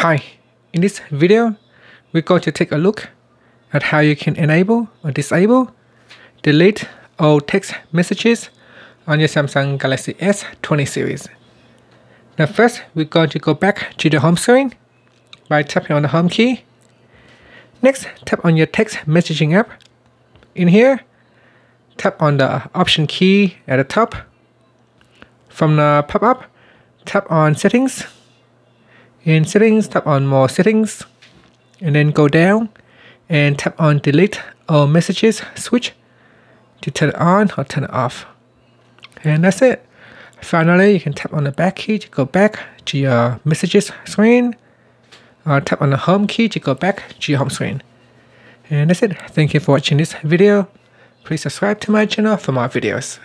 Hi, in this video, we're going to take a look at how you can enable or disable delete all text messages on your Samsung Galaxy S20 series. Now first, we're going to go back to the home screen by tapping on the home key. Next, tap on your text messaging app. In here, tap on the option key at the top. From the pop-up, tap on settings in settings, tap on more settings and then go down and tap on delete all messages switch to turn it on or turn it off. And that's it. Finally, you can tap on the back key to go back to your messages screen or tap on the home key to go back to your home screen. And that's it. Thank you for watching this video. Please subscribe to my channel for more videos.